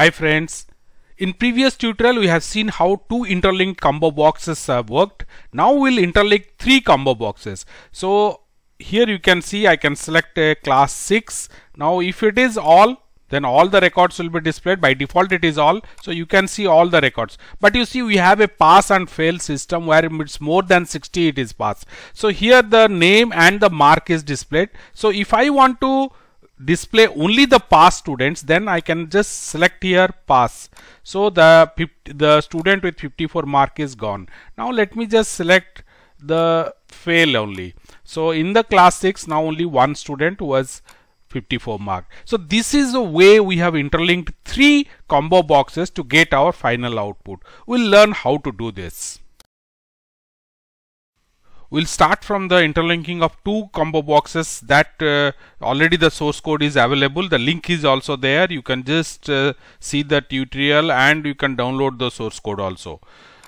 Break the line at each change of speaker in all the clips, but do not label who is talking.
Hi friends. In previous tutorial we have seen how two interlinked combo boxes worked. Now we'll interlink three combo boxes. So here you can see I can select a class 6. Now if it is all then all the records will be displayed by default it is all so you can see all the records but you see we have a pass and fail system where it's more than 60 it is pass so here the name and the mark is displayed so if I want to display only the pass students then I can just select here pass. So the the student with 54 mark is gone. Now let me just select the fail only. So in the class 6 now only one student was 54 mark. So this is the way we have interlinked three combo boxes to get our final output. We'll learn how to do this we'll start from the interlinking of two combo boxes that uh, already the source code is available. The link is also there. You can just uh, see the tutorial and you can download the source code also.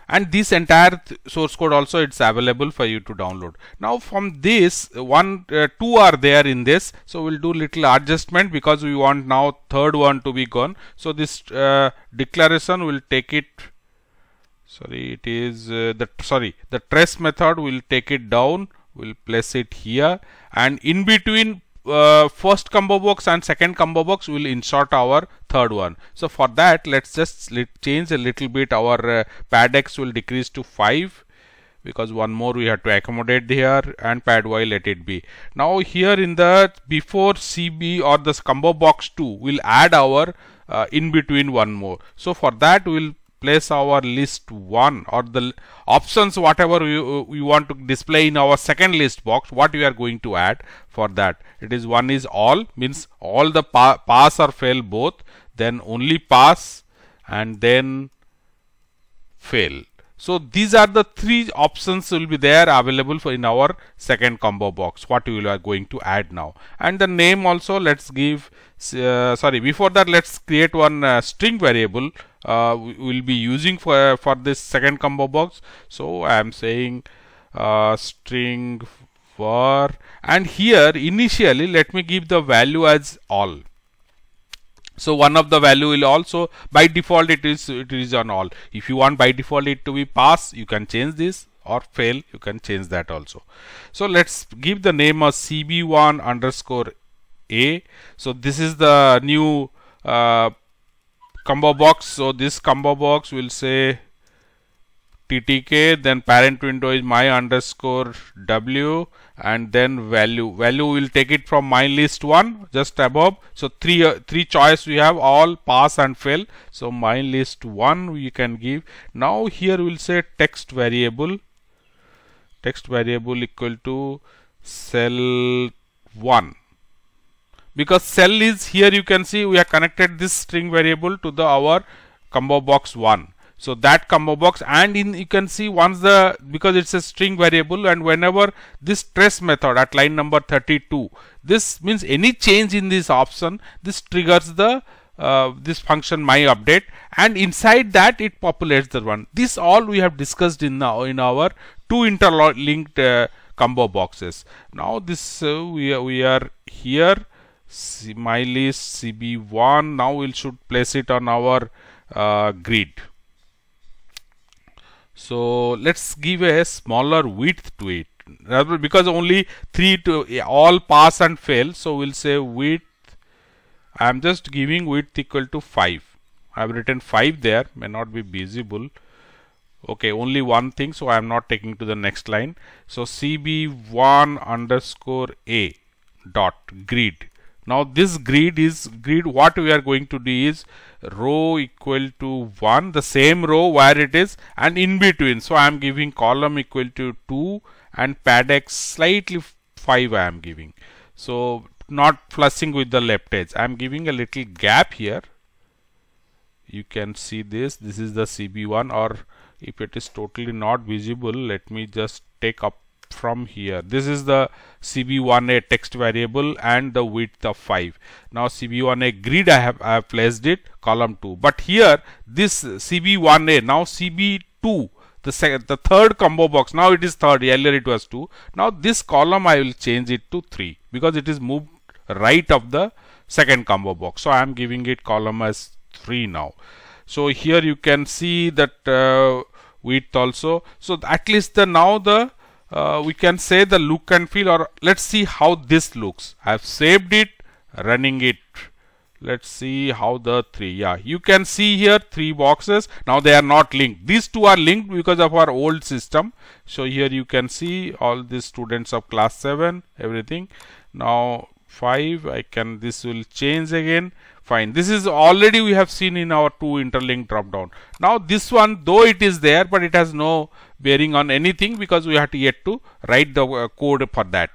And this entire source code also it's available for you to download. Now from this one uh, two are there in this. So we'll do little adjustment because we want now third one to be gone. So this uh, declaration will take it sorry it is uh, the sorry the trace method will take it down will place it here and in between uh, first combo box and second combo box will insert our third one. So for that let's just let change a little bit. Our uh, pad x will decrease to 5 because one more we have to accommodate here and pad y let it be. Now here in the before cb or this combo box 2 we'll add our uh, in between one more. So for that we'll place our list 1 or the options whatever we, we want to display in our second list box what we are going to add for that. It is one is all means all the pa pass or fail both then only pass and then fail so these are the three options will be there available for in our second combo box. What we are going to add now. And the name also let's give uh, sorry before that let's create one uh, string variable uh, we will be using for for this second combo box. So I am saying uh, string var and here initially let me give the value as all so one of the value will also by default it is it is on all. If you want by default it to be pass you can change this or fail you can change that also. So let's give the name of cb1 underscore a. So this is the new uh, combo box. So this combo box will say ttk then parent window is my underscore w and then value. Value will take it from my list one just above. So three uh, three choice we have all pass and fail. So my list one we can give. Now here we'll say text variable. Text variable equal to cell 1 because cell is here you can see we have connected this string variable to the our combo box 1 so that combo box and in you can see once the because it's a string variable and whenever this trace method at line number 32 this means any change in this option this triggers the uh, this function my update and inside that it populates the one this all we have discussed in now in our two interlinked uh, combo boxes. Now this uh, we, are, we are here. My list cb1 now we should place it on our uh, grid so let's give a smaller width to it. Because only three to all pass and fail so we'll say width I am just giving width equal to 5 I have written 5 there may not be visible. Okay only one thing so I am not taking to the next line. So cb1 underscore a dot grid now this grid is grid what we are going to do is row equal to 1 the same row where it is and in between. So I am giving column equal to 2 and pad x slightly 5 I am giving. So not flushing with the left edge. I am giving a little gap here. You can see this. This is the CB1 or if it is totally not visible let me just take up from here. This is the cb1a text variable and the width of 5 now cb1a grid i have i have placed it column 2 but here this cb1a now cb2 the second the third combo box now it is third earlier it was 2 now this column i will change it to 3 because it is moved right of the second combo box. So i am giving it column as 3 now. So here you can see that uh, width also. So at least the now the uh, we can say the look and feel or let's see how this looks. I have saved it running it. Let's see how the three yeah. You can see here three boxes. Now they are not linked. These two are linked because of our old system. So here you can see all the students of class 7 everything. Now 5 I can this will change again fine. This is already we have seen in our two interlink drop down now this one though it is there but it has no bearing on anything because we have yet to write the uh, code for that.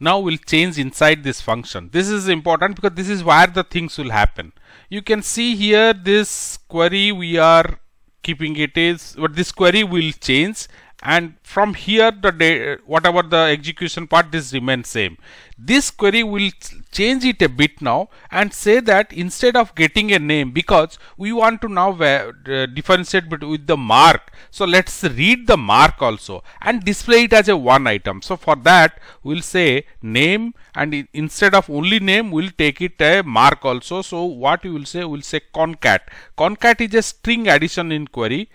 Now we'll change inside this function. This is important because this is where the things will happen. You can see here this query we are keeping it is but this query will change and from here the whatever the execution part this remains same. This query will change it a bit now and say that instead of getting a name because we want to now uh, differentiate with the mark. So let's read the mark also and display it as a one item. So for that we'll say name and instead of only name we'll take it a mark also. So what you will say we'll say concat. Concat is a string addition in query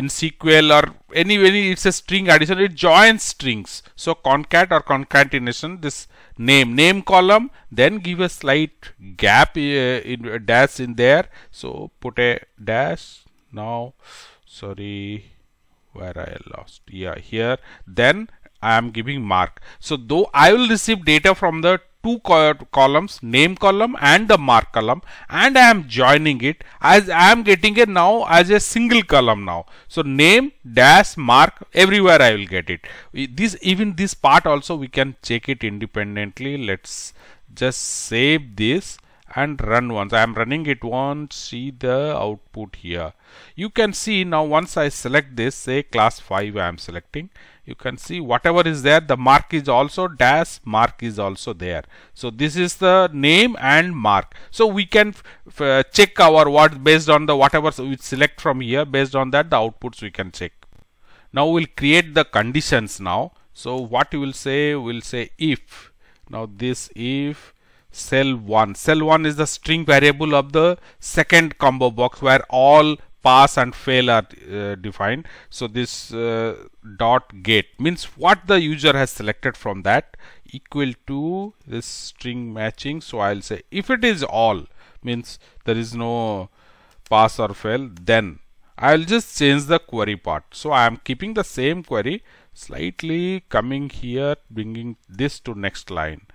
in SQL or any any it's a string addition it joins strings. So concat or concatenation this name name column then give a slight gap uh, in a dash in there. So put a dash. Now sorry where I lost? Yeah here. Then I am giving mark. So though I will receive data from the two columns name column and the mark column and I am joining it as I am getting it now as a single column now. So name dash mark everywhere I will get it. This even this part also we can check it independently. Let's just save this and run once. I am running it once. See the output here. You can see now once I select this say class 5 I am selecting you can see whatever is there the mark is also dash mark is also there. So this is the name and mark. So we can check our what based on the whatever we select from here. Based on that the outputs we can check. Now we'll create the conditions now. So what you will say we will say if. Now this if cell 1 cell 1 is the string variable of the second combo box where all pass and fail are uh, defined. So this uh, dot get means what the user has selected from that equal to this string matching. So I'll say if it is all means there is no pass or fail then I'll just change the query part. So I am keeping the same query slightly coming here bringing this to next line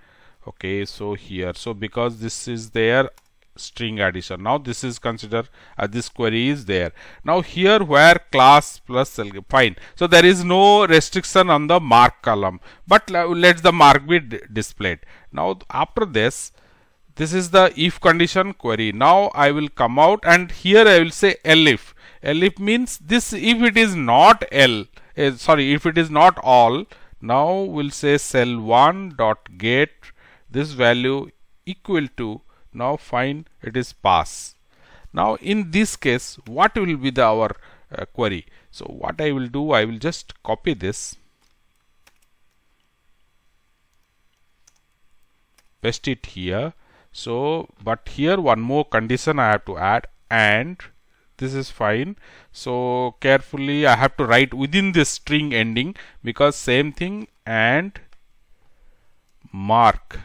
okay so here so because this is their string addition. Now this is considered uh, this query is there. Now here where class plus cell, fine. So there is no restriction on the mark column but let the mark be displayed. Now after this this is the if condition query. Now I will come out and here I will say elif elif means this if it is not L uh, sorry if it is not all now we'll say cell 1 dot get this value equal to now fine it is pass. Now in this case what will be the our uh, query? So what I will do I will just copy this. Paste it here. So but here one more condition I have to add and this is fine. So carefully I have to write within this string ending because same thing and mark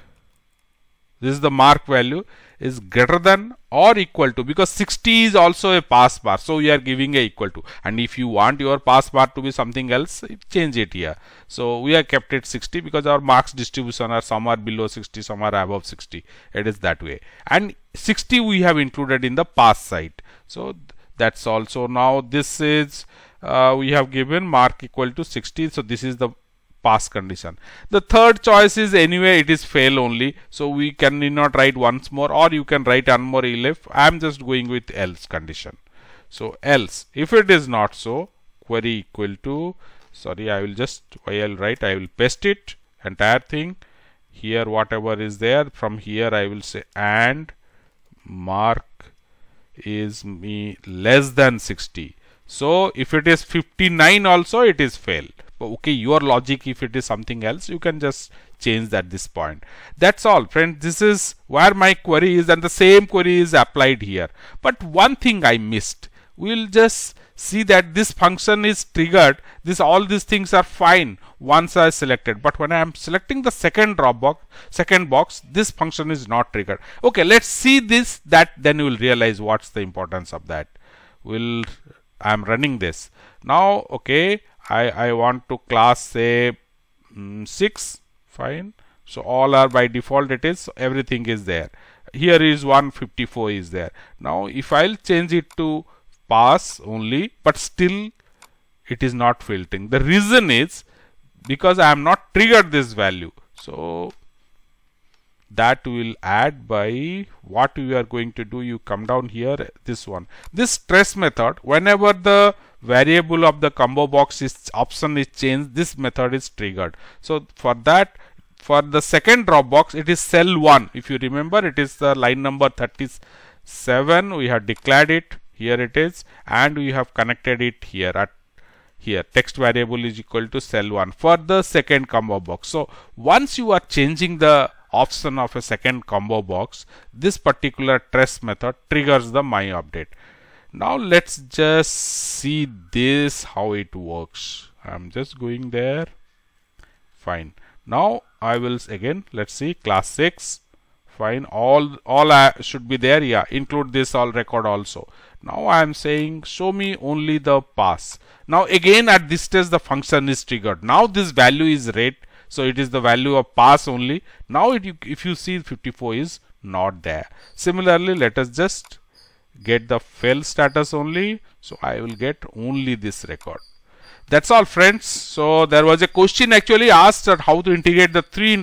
this is the mark value is greater than or equal to because 60 is also a pass bar so we are giving a equal to. And if you want your pass bar to be something else change it here. So we have kept it 60 because our marks distribution are some are below 60 some are above 60 it is that way. And 60 we have included in the pass side. So that's also now this is uh, we have given mark equal to 60 so this is the pass condition. The third choice is anyway it is fail only. So we can not write once more or you can write one more elif. I am just going with else condition. So else if it is not so query equal to sorry I will just I'll write I will paste it entire thing here whatever is there from here I will say and mark is me less than 60 so if it is 59 also it is fail okay your logic if it is something else you can just change at this point. That's all friend this is where my query is and the same query is applied here. But one thing I missed. We'll just see that this function is triggered. This all these things are fine once I selected. But when I am selecting the second drop box second box this function is not triggered. Okay let's see this that then you will realize what's the importance of that. Will I'm running this. Now okay I, I want to class say mm, 6 fine. So all are by default it is everything is there. Here is 154 is there. Now if I'll change it to pass only but still it is not filtering. The reason is because I am not triggered this value. So that will add by what we are going to do. You come down here this one. This trace method whenever the variable of the combo box is option is changed this method is triggered. So for that for the second drop box it is cell 1 if you remember it is the line number 37 we have declared it. Here it is. And we have connected it here at here. Text variable is equal to cell 1 for the second combo box. So once you are changing the option of a second combo box this particular trace method triggers the my update now let's just see this how it works. I'm just going there. Fine. Now i will again let's see class 6 fine. All all uh, should be there. Yeah include this all record also. Now i am saying show me only the pass. Now again at this stage the function is triggered. Now this value is read so it is the value of pass only. Now it, if you see 54 is not there. Similarly let us just get the fail status only so i will get only this record. That's all friends. So there was a question actually asked that how to integrate the three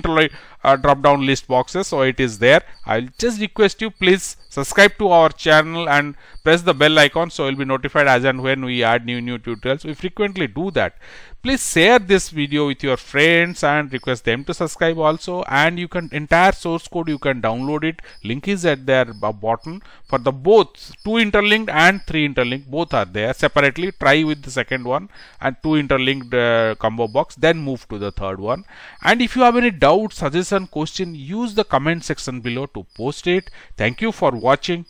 uh, drop down list boxes. So it is there. I'll just request you please subscribe to our channel and press the bell icon so you'll be notified as and when we add new new tutorials. We frequently do that. Please share this video with your friends and request them to subscribe also. And you can entire source code you can download it. Link is at their bottom for the both two interlinked and three interlinked. Both are there separately. Try with the second one and two interlinked uh, combo box then move to the third one. And if you have any doubt suggestion question use the comment section below to post it. Thank you for watching